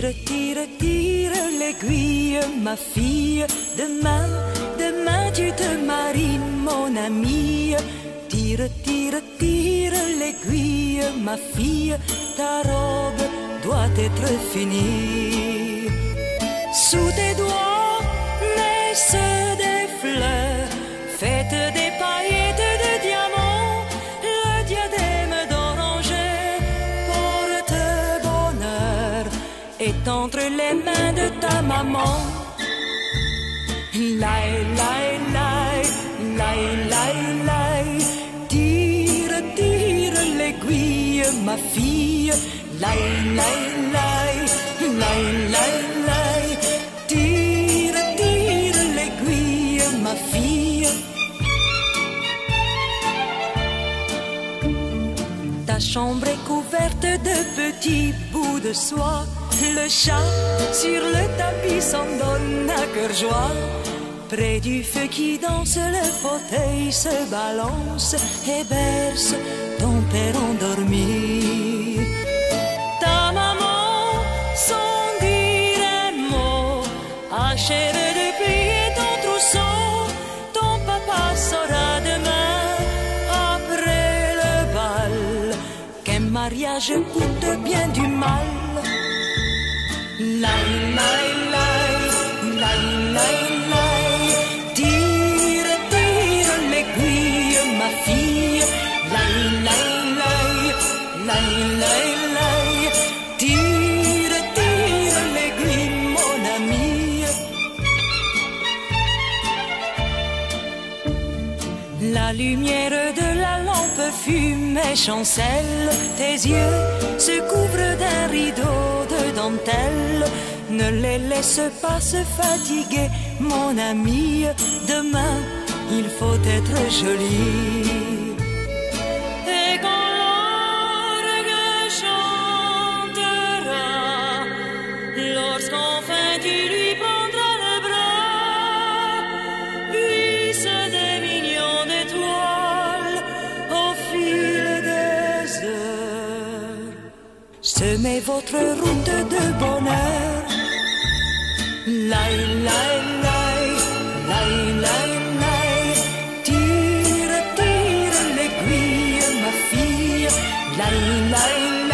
Tire, tire, tire l'aiguille, ma fille. Demain, demain tu te maries, mon amie. Tire, tire, tire l'aiguille, ma fille. Ta robe doit être finie. Sous tes doigts naissent est entre les mains de ta maman. Lai, lai, lai, lai, lai. Tire, tire l'aiguille, ma fille. Lai, lai, lai, lai, lai, lai. Tire, tire l'aiguille, ma fille. Ta chambre est couverte de petits Le chat sur le tapis s'en donne à cœur joie. Près du feu qui danse, le fauteuil se balance et berce ton père endormi. Ta maman, sans dire un mot, mariage coûte bien du mal. Lai, lai, lai, lai, lai, lai. Tire, tire l'aiguille, ma fille. Lai, lai, lai, lai, lai, lai. Tire, tire l'aiguille, mon ami. La lumière de et chancelle. Tes yeux se couvrent d'un rideau de dentelle. Ne les laisse pas se fatiguer, mon ami. Demain, il faut être joli. Et semez votre route de bonheur. Lai, lai, lai, lai, lai, lai. Tire, tire l'aiguille, ma fille. Lai, lai,